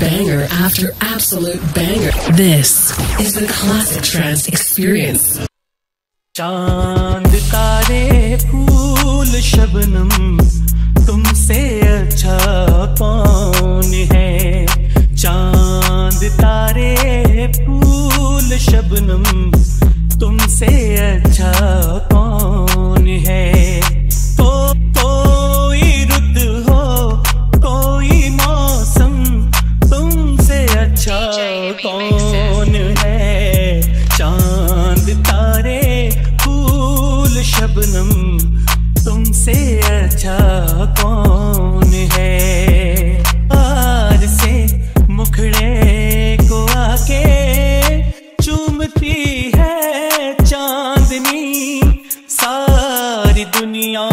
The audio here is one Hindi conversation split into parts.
banger after absolute banger. This is the Classic Trance Experience. चांद तारे फूल शबनम तुमसे अच्छा कौन तुमसे अच्छा कौन है? आर से मुखड़े को आके चूमती है चांदनी। सारी दुनिया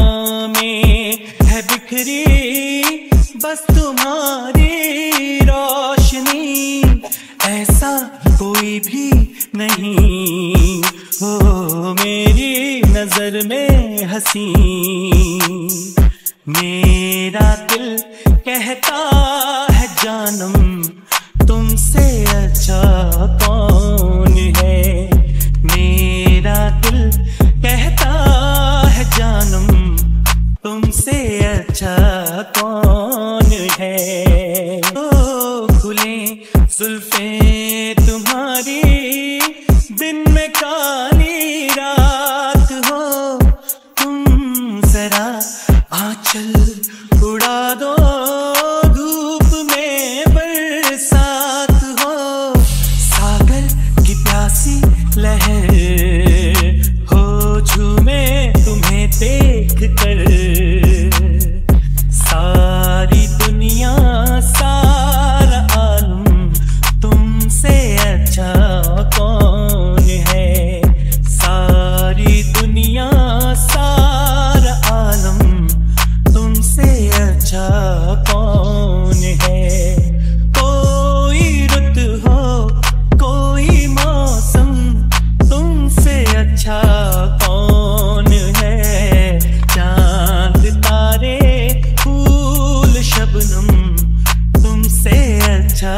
में है बिखरी, बस तुम्हारी रोशनी। ऐसा कोई भी नहीं। हो मेरी नज़र में हसी। मेरा दिल कहता है, जानम, तुमसे अच्छा कौन है? मेरा दिल कहता है, जानम, तुमसे अच्छा कौन है? ओ खुले जुल्फे तुम्हारी, दिन में काली रात। आंचल उड़ा दो। अच्छा कौन है? चाँद तारे फूल शबनम तुमसे अच्छा